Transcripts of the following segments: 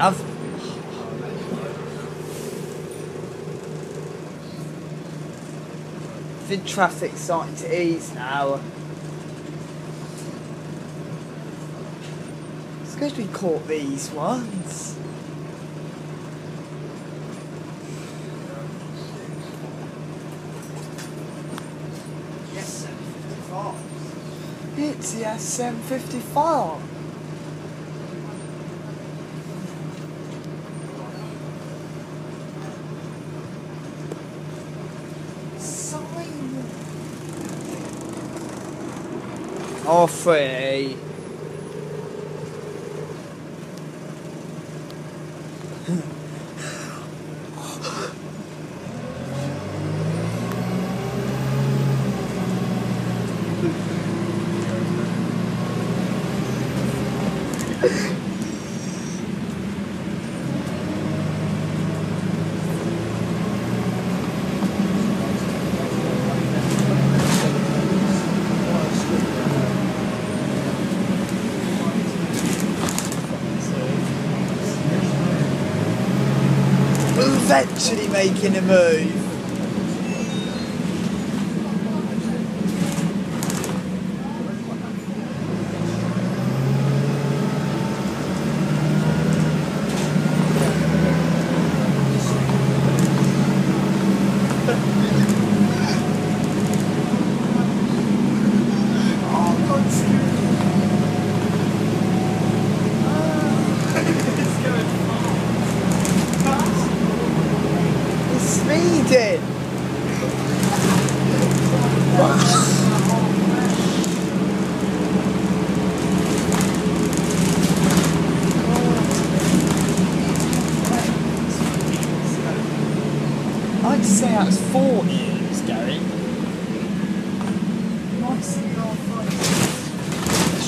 The traffic's starting to ease now. It's good we caught these ones. Yes, it's the SM55. Oh, free. Eventually making a move. Oh, God's It's speeding. I'd say that was 40 it was going.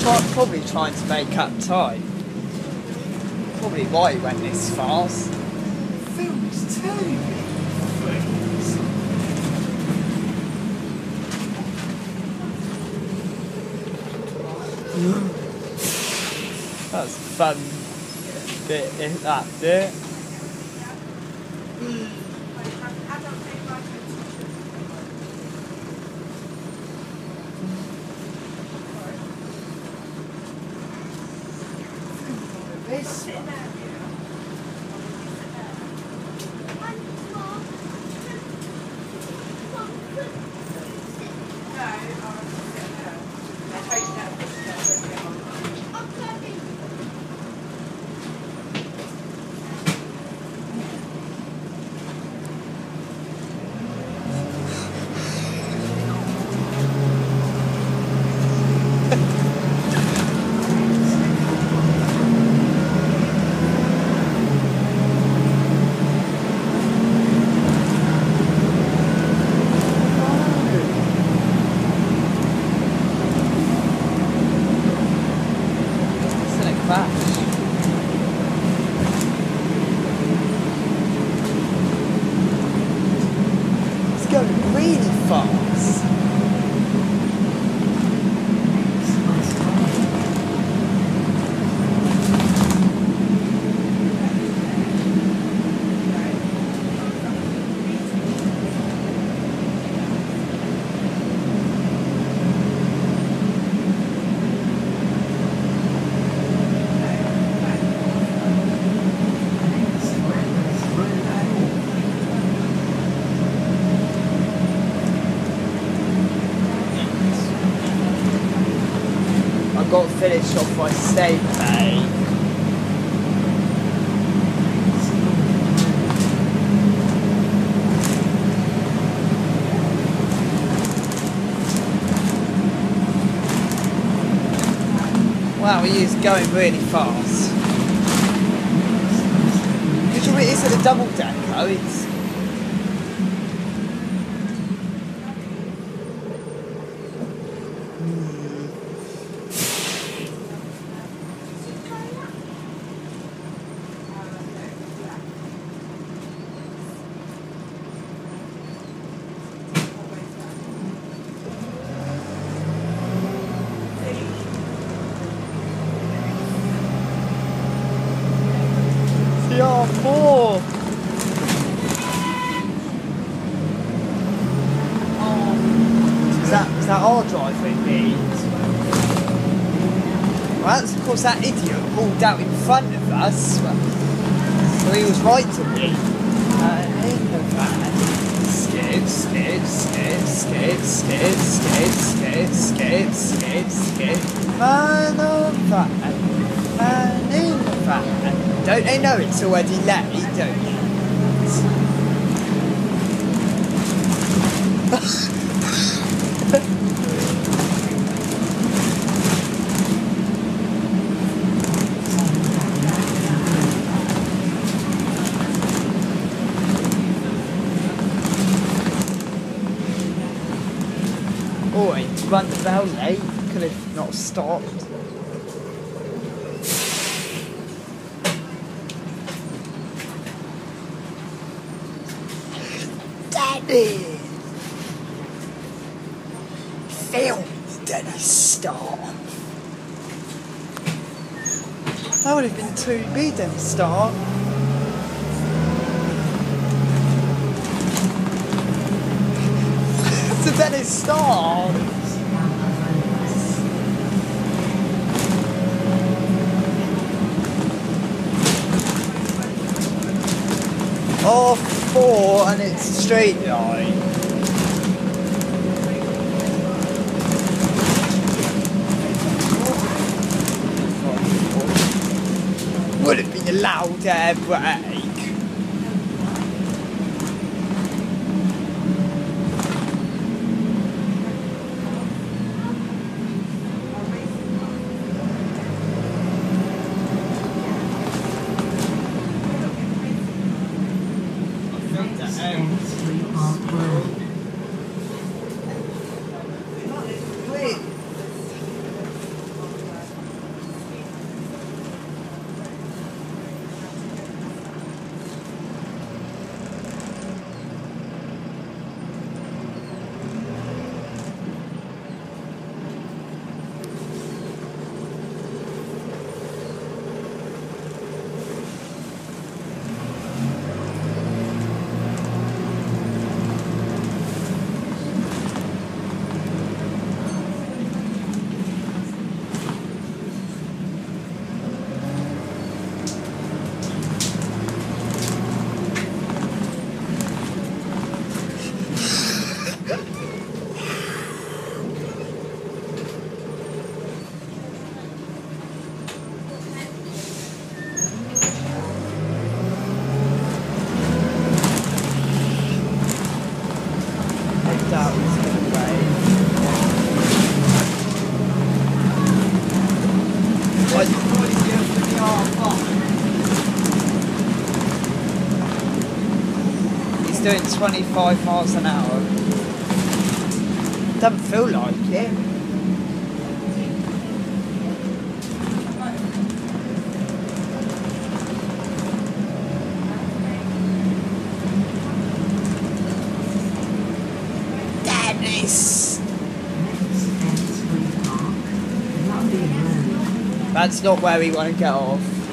Try, probably trying to make up time. Probably why he went this fast. Films too. That's fun. Bit, if that's finish off my steak, mate. Wow, he is going really fast. Because it isn't a double decker, it's full. Is that, is that our driveway, mate? Well, that's of course that idiot pulled out in front of us. So he was right to me. Uh, ain't Man, of bad. Man, of no. Don't they know it's already late, don't you? Oh, he run the bell late. Could have not stopped. bed. Fail me, Daddy Star. That would have been too, be Daddy Star. so Daddy Star. all four and it's straight Yeah. Would have been allowed to have that was He's doing 25 miles an hour. Doesn't feel like it. That's not where we want to get off.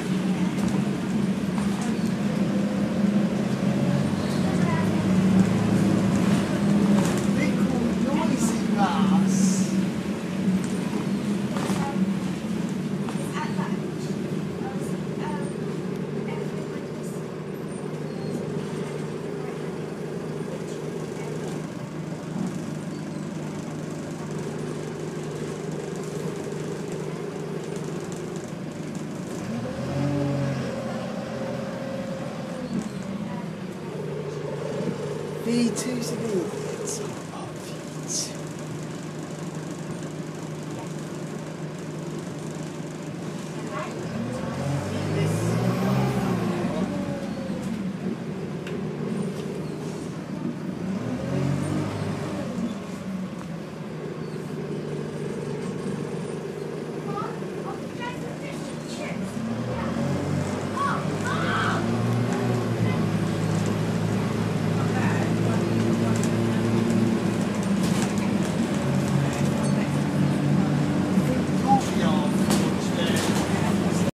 G2.